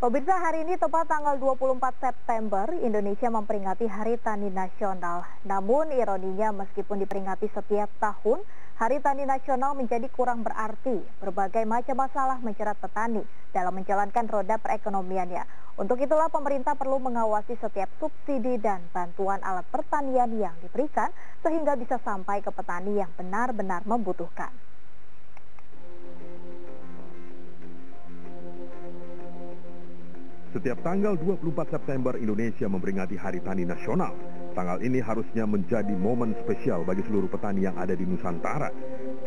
Pemirsa hari ini tepat tanggal 24 September, Indonesia memperingati Hari Tani Nasional. Namun ironinya meskipun diperingati setiap tahun, Hari Tani Nasional menjadi kurang berarti. Berbagai macam masalah menjerat petani dalam menjalankan roda perekonomiannya. Untuk itulah pemerintah perlu mengawasi setiap subsidi dan bantuan alat pertanian yang diberikan sehingga bisa sampai ke petani yang benar-benar membutuhkan. Setiap tanggal 24 September Indonesia memperingati Hari Tani Nasional. Tanggal ini harusnya menjadi momen spesial bagi seluruh petani yang ada di Nusantara.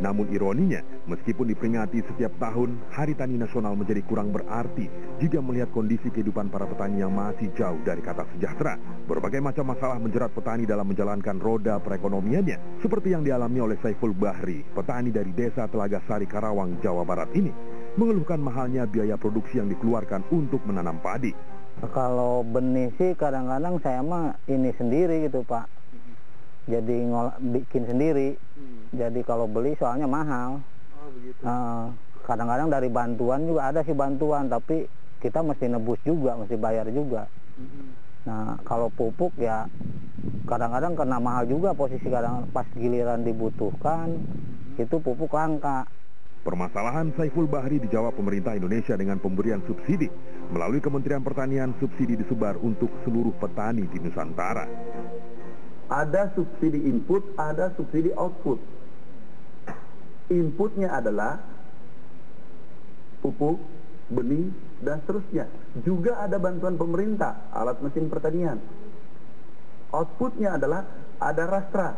Namun ironinya, meskipun diperingati setiap tahun, Hari Tani Nasional menjadi kurang berarti jika melihat kondisi kehidupan para petani yang masih jauh dari kata sejahtera. Berbagai macam masalah menjerat petani dalam menjalankan roda perekonomiannya, seperti yang dialami oleh Saiful Bahri, petani dari desa Telaga Sari Karawang, Jawa Barat ini mengeluhkan mahalnya biaya produksi yang dikeluarkan untuk menanam padi. Kalau benih sih kadang-kadang saya mah ini sendiri gitu Pak. Jadi ngolah, bikin sendiri. Jadi kalau beli soalnya mahal. Oh begitu. kadang-kadang dari bantuan juga ada sih bantuan, tapi kita mesti nebus juga, mesti bayar juga. Nah kalau pupuk ya kadang-kadang kena mahal juga posisi kadang pas giliran dibutuhkan itu pupuk langka. Permasalahan Saiful Bahri dijawab pemerintah Indonesia dengan pemberian subsidi. Melalui Kementerian Pertanian, subsidi disebar untuk seluruh petani di Nusantara. Ada subsidi input, ada subsidi output. Inputnya adalah pupuk, benih, dan seterusnya. Juga ada bantuan pemerintah, alat mesin pertanian. Outputnya adalah ada rastra.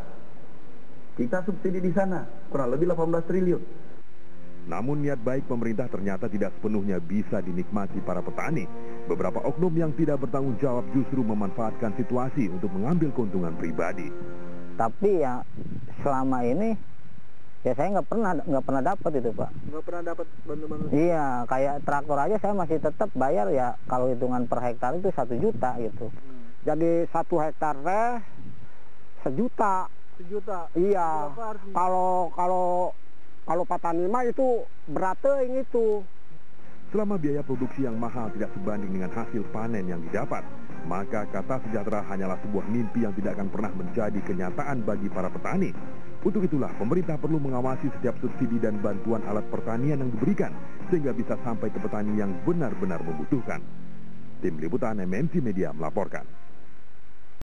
Kita subsidi di sana, kurang lebih 18 triliun. Namun niat baik pemerintah ternyata tidak sepenuhnya bisa dinikmati para petani. Beberapa oknum yang tidak bertanggung jawab justru memanfaatkan situasi untuk mengambil keuntungan pribadi. Tapi ya selama ini ya saya nggak pernah nggak pernah dapat itu pak. Nggak pernah dapat bantuan Iya kayak traktor aja saya masih tetap bayar ya kalau hitungan per hektar itu satu juta gitu. Hmm. Jadi satu hektar teh sejuta. Sejuta. Iya. Kalau kalau kalau petani mah itu beratnya itu. Selama biaya produksi yang mahal tidak sebanding dengan hasil panen yang didapat, maka kata sejahtera hanyalah sebuah mimpi yang tidak akan pernah menjadi kenyataan bagi para petani. Untuk itulah pemerintah perlu mengawasi setiap subsidi dan bantuan alat pertanian yang diberikan sehingga bisa sampai ke petani yang benar-benar membutuhkan. Tim Liputan MNC Media melaporkan.